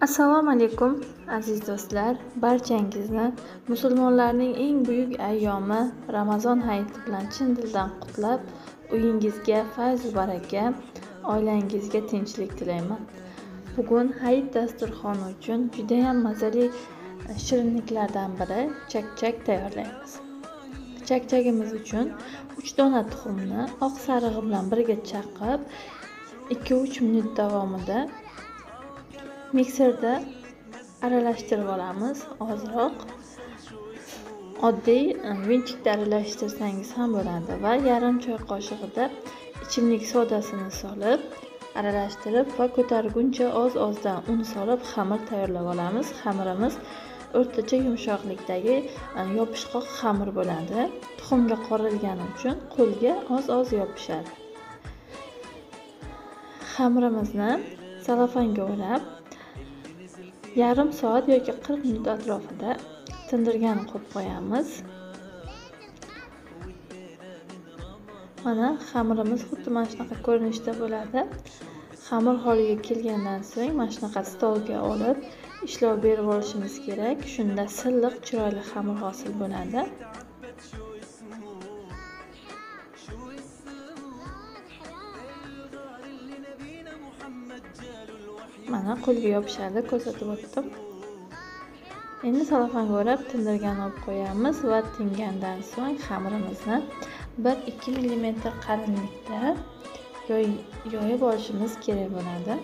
assalomu alaykum aziz do'stlar. Barchangizni musulmonlarning eng buyuk ayyomi ramazon hayiti bilan chin dildan qutlab uyingizga fayzu baraka oilangizga tinchlik tilayman. Bugun hayit dasturxoni uchun judayam mazali e, shirinliklardan biri chakchak tayyorlaymiz. Chakchagimiz uchun uch dona tuxumni oq sarig'i bilan birga chaqib ikki uch minut davomida mikserda aralashtirib olamiz ozroq. Oddiy e, vinchikda aralashtirsangiz ham bo'ladi va yarim choy qoshig'ida ichimlik sodasini solib aralashtirib va ko'targuncha oz ozdan un solib xamir tayyorlab olamiz. Xamirimiz o'rtacha yumshoqlikdagi e, yopishqoq xamir bo'ladi. Tuxumga qorilgani uchun qo'lga oz oz yopishadi. Xamirimizni salofanga o'rab yarim soat yoki qirq minut atrofida tindirgani qo'yib qo'yamiz mana xamirimiz xuddi mana shunaqa ko'rinishda bo'ladi. Xamir holiga kelgandan so'ng mana shunaqa stolga olib ishlov berib olishimiz kerak. Shunda silliq chiroyli xamir hosil bo'ladi. Mana qo'lga yopishadi ko'rsatib o'tdim. Endi salofanga o'rab tindirgani olib qo'yamiz va tingandan so'ng xamirimizni bir ikki millimetr qalinlikda yoyib olishimiz kerak bo'ladi.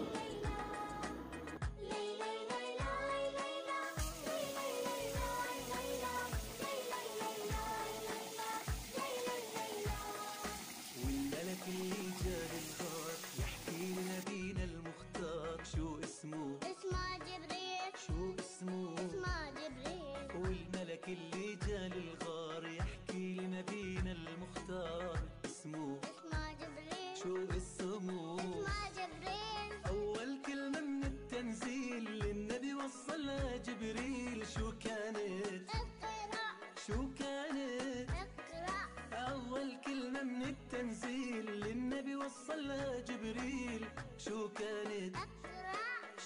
وصلها جبريل. شو كانت؟ اقرأ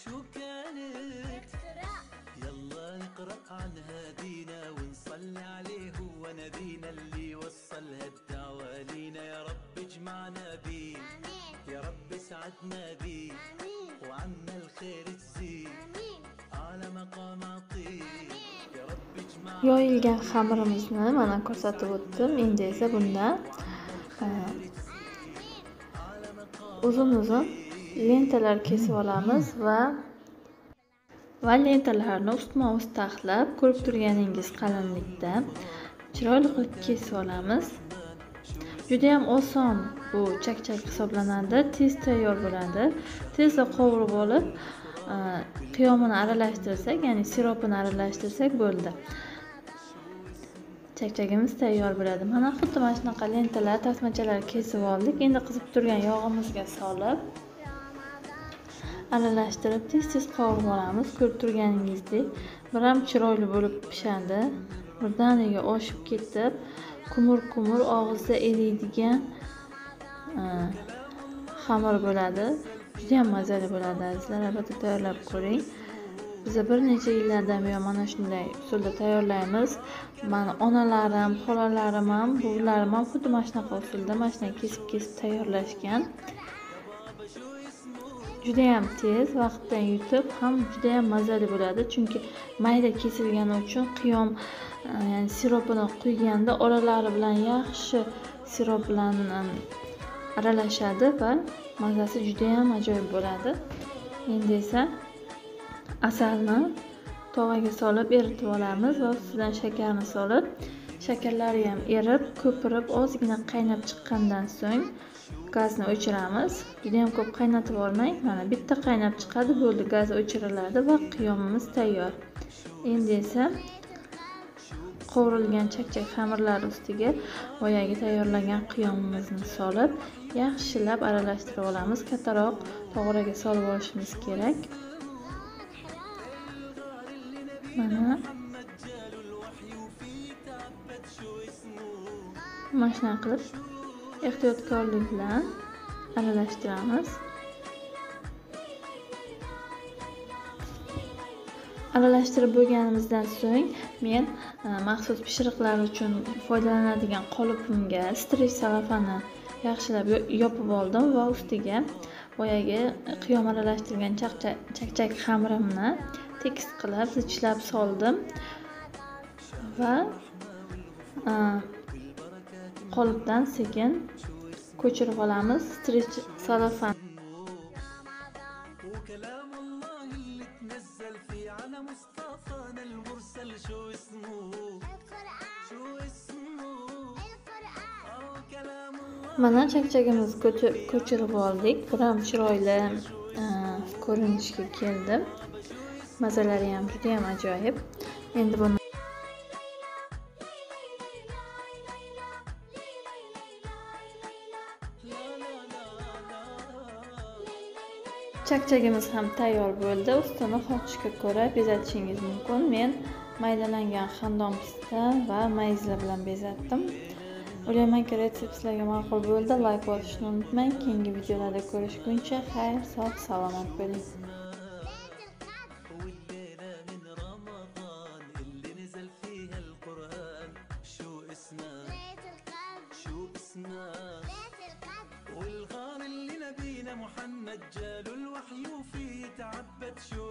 شو كانت؟ اقرأ يلا نقرأ عن هدينا ونصلي عليه هو نبينا اللي وصل هالدعوة لينا. يا رب اجمعنا بيه آمين. يا رب اسعدنا بيه آمين. وعنا الخير تزيد آمين. على مقام عطيه يا رب اجمعنا yoyilgan xamirimizni mana ko'rsatib o'tdim endi esa bundan e, uzun uzun lentalar kesib olamiz va va lentalarni ustma ust taxlab ko'rib turganingiz qalinlikda chiroyli qilib kesib olamiz. Judayam oson bu chakchak hisoblanadi tez tayyor bo'ladi. Tezda qovurib olib qiyomini aralashtirsak ya'ni siropini aralashtirsak bo'ldi. Chakchagimiz tayyor bo'ladi mana xuddi mana shunaqa lentalar tasmachalar kesib oldik. Endi qizib turgan yog'imizga solib aralashtirib tez tez qovurib olamiz. Ko'rib turganingizdek biram chiroyli bo'lib pishadi. Birdaniga oshib ketib kumur kumur og'izda eriydigan e, xamir bo'ladi. Judayam mazali bo'ladi azizlar. Albatta tayyorlab ko'ring. Biza bir necha yillardan buyon mana shunday usulda tayyorlaymiz. Mani onalarim xolalarim ham buvilarim ham xuddi mana shunaqa usulda mana shunday kesib kesib tayyorlashgan. Judayam tez vaqtdan yutib ham judayam mazali bo'ladi. Chunki mayda kesilgani uchun qiyom e, ya'ni siropini quyganda oralari bilan yaxshi sirop bilan e, aralashadi va mazasi judayam ajoyib bo'ladi. Endi esa asalni tovaga solib eritib olamiz va ustidan shakarni solib shakarlari ham erib ko'pirib ozgina qaynab chiqqandan so'ng gazni o'chiramiz. Judayam ko'p qaynatib olmang. Mana bitta qaynab chiqadi bo'ldi. Gaz o'chiriladi va qiyomimiz tayyor. Endi esa qovurilgan chakchak xamirlar ustiga boyagi tayyorlagan qiyomimizni solib yaxshilab aralashtirib olamiz. Kattaroq tog'oraga solib olishimiz kerak. Mana. Mana shunaqa qilib ehtiyotkorlik bilan aralashtiramiz. Aralashtirib bo'lganimizdan so'ng men e, maxsus pishiriqlar uchun foydalanadigan qolipimga strich salofani yaxshilab yopib oldim va ustiga boyagi qiyom aralashtirgan chakchak xamirimni tekis qilib zichlab soldim. Va qolipdan sekin ko'chirib olamiz stretch salofan. Mana chakchagimizni ko'chirib oldik. Biram chiroyli ko'rinishga keldi mazalari ham judayam ajoyib. Endi buni chakchagimiz ham tayyor bo'ldi. Ustini xohishga ko'ra bezatishingiz mumkin. Men maydalangan xandon pista va mayizlar bilan bezatdim. O'ylaymanki retsept sizlarga ma'qul bo'ldi. Layk bosishni unutmang. Keyingi videolarda ko'rishguncha xayr sog' salomat bo'ling. عجل الوحي وفيه تعبت شو